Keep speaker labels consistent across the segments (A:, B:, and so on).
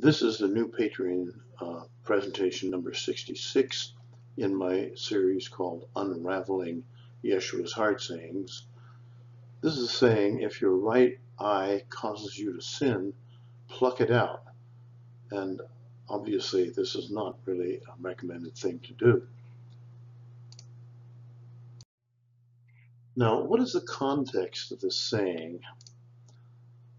A: This is the new Patreon uh, presentation number 66 in my series called Unraveling Yeshua's Hard Sayings. This is saying if your right eye causes you to sin, pluck it out. And obviously this is not really a recommended thing to do. Now, what is the context of this saying?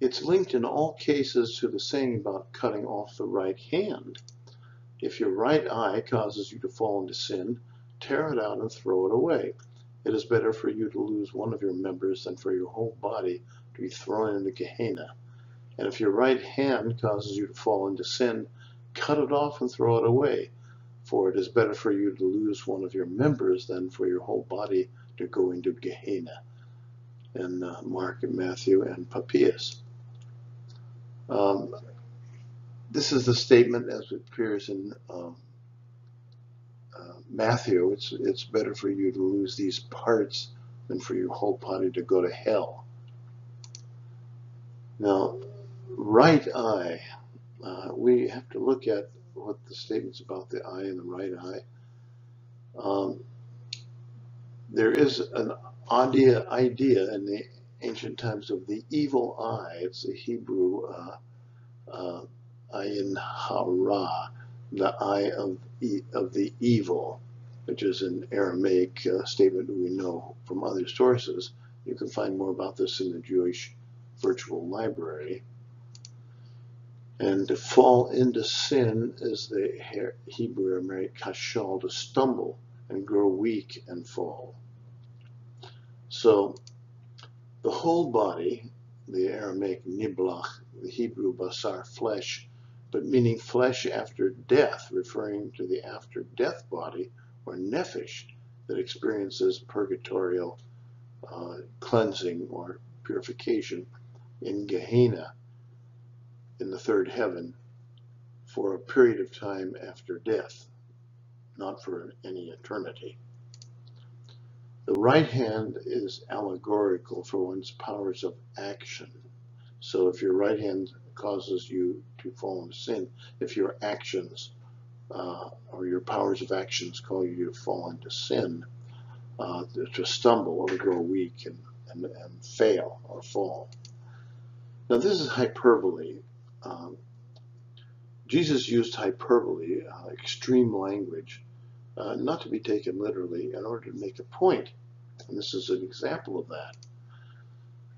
A: It's linked in all cases to the saying about cutting off the right hand. If your right eye causes you to fall into sin, tear it out and throw it away. It is better for you to lose one of your members than for your whole body to be thrown into Gehenna. And if your right hand causes you to fall into sin, cut it off and throw it away. For it is better for you to lose one of your members than for your whole body to go into Gehenna. In uh, Mark and Matthew and Papias. Um, this is the statement as it appears in um, uh, Matthew. It's, it's better for you to lose these parts than for your whole body to go to hell. Now, right eye, uh, we have to look at what the statements about the eye and the right eye. Um, there is an idea, idea in the ancient times of the evil eye. It's the Hebrew uh, uh, ayin hara, the eye of, e of the evil, which is an Aramaic uh, statement we know from other sources. You can find more about this in the Jewish virtual library. And to fall into sin is the Hebrew Aramaic kashal, to stumble and grow weak and fall. So the whole body, the Aramaic niblach, the Hebrew basar, flesh, but meaning flesh after death, referring to the after death body or nephesh that experiences purgatorial uh, cleansing or purification in Gehenna, in the third heaven, for a period of time after death, not for any eternity. The right hand is allegorical for one's powers of action. So if your right hand causes you to fall into sin, if your actions uh, or your powers of actions call you to fall into sin, uh, to stumble or to grow weak and, and, and, fail or fall. Now this is hyperbole. Um, Jesus used hyperbole, uh, extreme language, uh, not to be taken literally in order to make a point. And this is an example of that.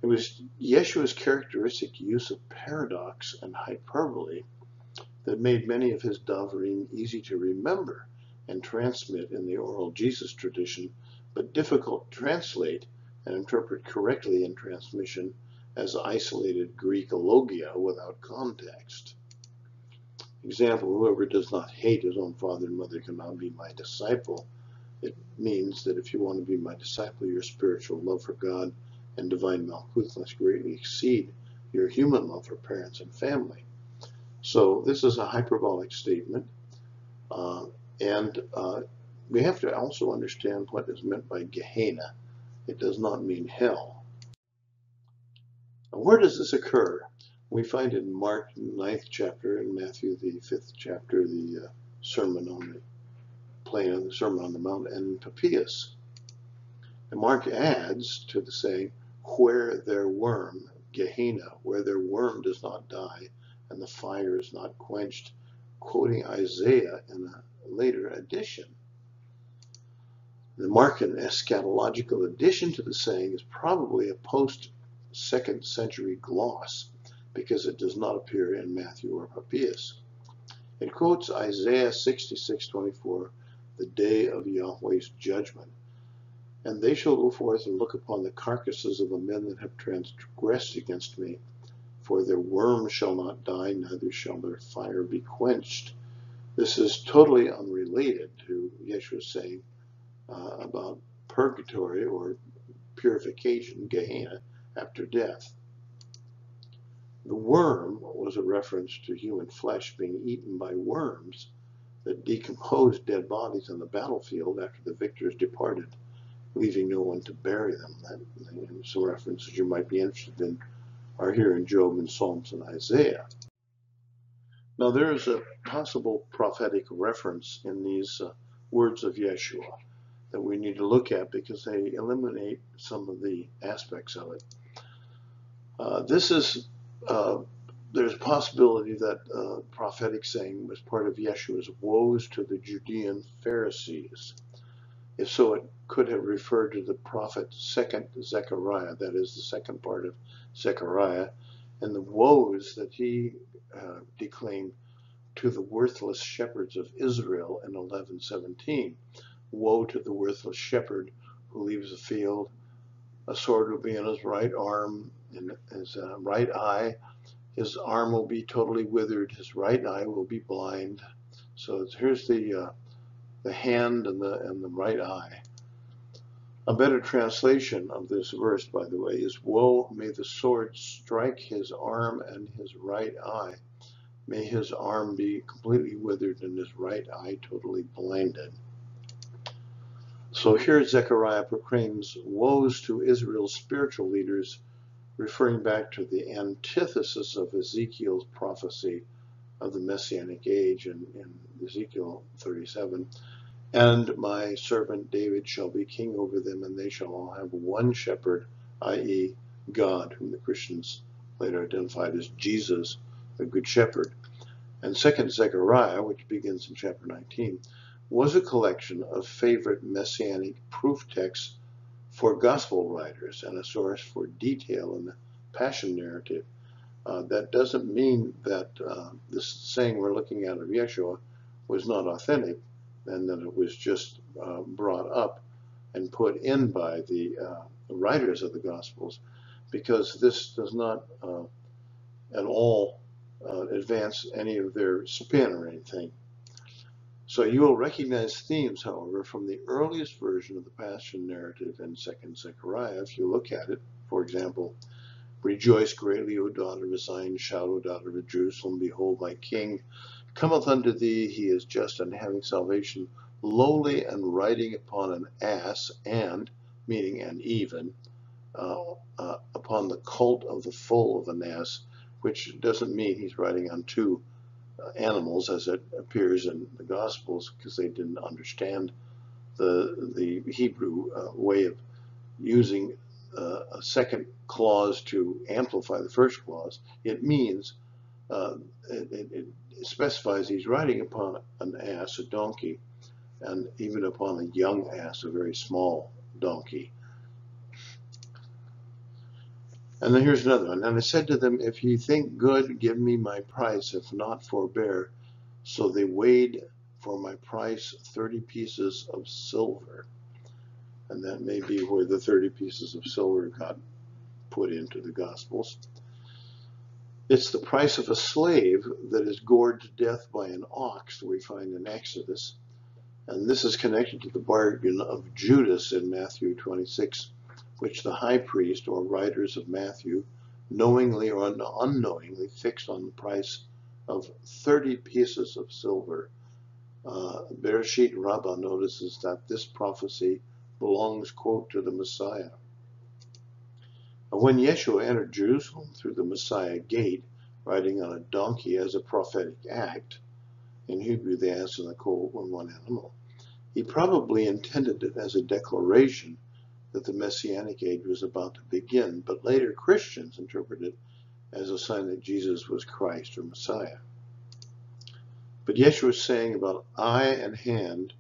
A: It was Yeshua's characteristic use of paradox and hyperbole that made many of his Davarim easy to remember and transmit in the oral Jesus tradition, but difficult to translate and interpret correctly in transmission as isolated Greek logia without context. Example, whoever does not hate his own father and mother cannot be my disciple. It means that if you want to be my disciple, your spiritual love for God and divine Malkuth must greatly exceed your human love for parents and family. So this is a hyperbolic statement. Uh, and uh, we have to also understand what is meant by Gehenna. It does not mean hell. Now, where does this occur? We find in Mark 9th chapter and Matthew the 5th chapter the uh, Sermon on the Plain the Sermon on the Mount and Papias. And Mark adds to the saying, where their worm, Gehenna, where their worm does not die and the fire is not quenched, quoting Isaiah in a later edition. The Markan eschatological addition to the saying is probably a post second century gloss because it does not appear in Matthew or Papias. It quotes Isaiah 66:24, the day of Yahweh's judgment. And they shall go forth and look upon the carcasses of the men that have transgressed against me. For their worm shall not die, neither shall their fire be quenched. This is totally unrelated to Yeshua saying uh, about purgatory or purification, Gehenna, after death. The worm was a reference to human flesh being eaten by worms that decomposed dead bodies on the battlefield after the victors departed leaving no one to bury them. That, some references you might be interested in are here in Job and Psalms and Isaiah. Now, there is a possible prophetic reference in these uh, words of Yeshua that we need to look at because they eliminate some of the aspects of it. Uh, this is, uh, there's a possibility that uh, prophetic saying was part of Yeshua's woes to the Judean Pharisees. If so, it could have referred to the prophet second Zechariah, that is the second part of Zechariah, and the woes that he uh, declaimed to the worthless shepherds of Israel in 1117. Woe to the worthless shepherd who leaves the field. A sword will be in his right arm, in his uh, right eye. His arm will be totally withered. His right eye will be blind. So here's the uh, the hand and the and the right eye. A better translation of this verse, by the way, is Woe, may the sword strike his arm and his right eye. May his arm be completely withered and his right eye totally blinded. So here Zechariah proclaims woes to Israel's spiritual leaders, referring back to the antithesis of Ezekiel's prophecy of the Messianic age in, in Ezekiel 37. And my servant David shall be king over them, and they shall all have one shepherd, i.e., God, whom the Christians later identified as Jesus, the Good Shepherd. And second Zechariah, which begins in chapter 19, was a collection of favorite messianic proof texts for gospel writers and a source for detail in the passion narrative. Uh, that doesn't mean that uh, this saying we're looking at of Yeshua was not authentic and that it was just uh, brought up and put in by the, uh, the, writers of the Gospels because this does not uh, at all uh, advance any of their spin or anything. So you will recognize themes, however, from the earliest version of the Passion narrative in 2nd Zechariah. If you look at it, for example, Rejoice greatly, O daughter of Zion, shout, O daughter of Jerusalem, behold, my king cometh unto thee, he is just and having salvation, lowly and riding upon an ass, and, meaning an even, uh, uh, upon the colt of the foal of an ass, which doesn't mean he's riding on two animals as it appears in the Gospels because they didn't understand the, the Hebrew uh, way of using uh, a second clause to amplify the first clause. It means, uh, it, it, it, specifies he's riding upon an ass, a donkey, and even upon a young ass, a very small donkey. And then here's another one. And I said to them, If ye think good, give me my price. If not, forbear. So they weighed for my price 30 pieces of silver. And that may be where the 30 pieces of silver got put into the Gospels. It's the price of a slave that is gored to death by an ox, we find in Exodus. And this is connected to the bargain of Judas in Matthew 26 which the high priest or writers of Matthew knowingly or unknowingly fixed on the price of 30 pieces of silver. Uh, Bereshit Rabbah notices that this prophecy belongs, quote, to the Messiah. When Yeshua entered Jerusalem through the Messiah gate, riding on a donkey as a prophetic act, in Hebrew the ass and the colt were one animal, he probably intended it as a declaration that the Messianic age was about to begin, but later Christians interpreted it as a sign that Jesus was Christ or Messiah. But Yeshua's saying about eye and hand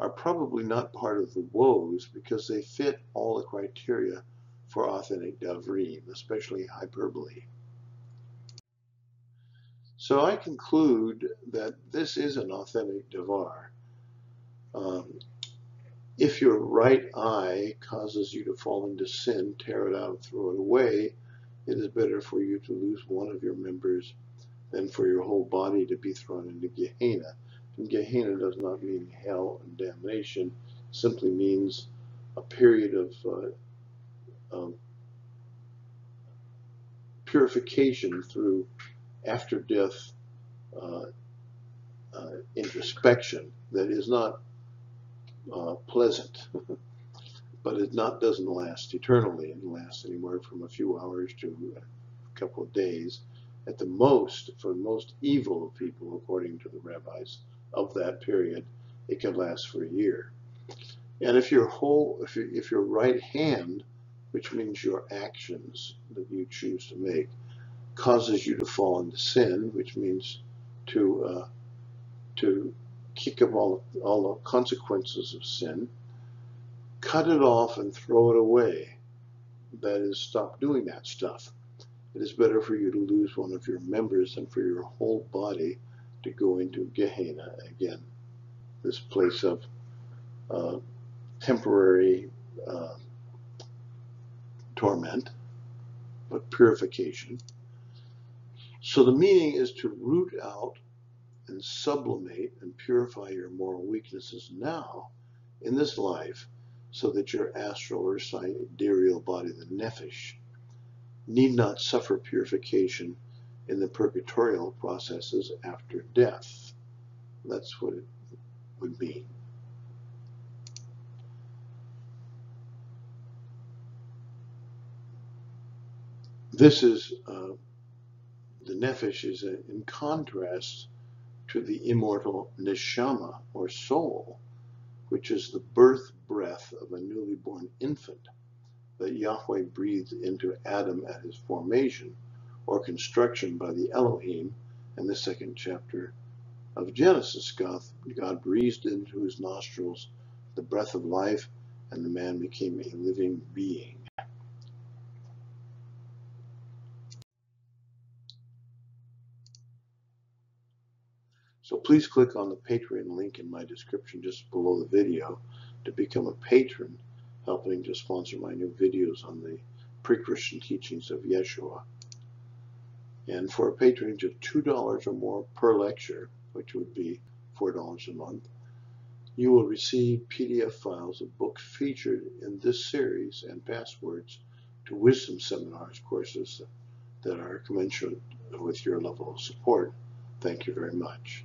A: are probably not part of the woes because they fit all the criteria for authentic Davrim, especially hyperbole. So I conclude that this is an authentic Devar. Um, if your right eye causes you to fall into sin, tear it out and throw it away. It is better for you to lose one of your members than for your whole body to be thrown into Gehenna. And Gehenna does not mean hell and damnation, It simply means a period of, uh, um, purification through after death uh, uh, introspection that is not uh, pleasant, but it not doesn't last eternally. It lasts anywhere from a few hours to a couple of days, at the most, for most evil of people, according to the rabbis of that period, it can last for a year. And if your whole, if, you, if your right hand, which means your actions that you choose to make, causes you to fall into sin, which means to uh, to kick up all all the consequences of sin, cut it off and throw it away. That is, stop doing that stuff. It is better for you to lose one of your members than for your whole body to go into Gehenna again, this place of uh, temporary uh, torment, but purification. So the meaning is to root out and sublimate and purify your moral weaknesses now in this life so that your astral or sidereal body, the nephesh, need not suffer purification in the purgatorial processes after death. That's what it would mean. This is, uh, the nephesh is a, in contrast to the immortal neshama, or soul, which is the birth breath of a newly born infant that Yahweh breathed into Adam at his formation or construction by the Elohim in the second chapter of Genesis. God, God breathed into his nostrils the breath of life, and the man became a living being. Please click on the Patreon link in my description just below the video to become a patron helping to sponsor my new videos on the pre-Christian teachings of Yeshua. And for a patronage of $2 or more per lecture, which would be $4 a month, you will receive PDF files of books featured in this series and passwords to Wisdom Seminars courses that are commensurate with your level of support. Thank you very much.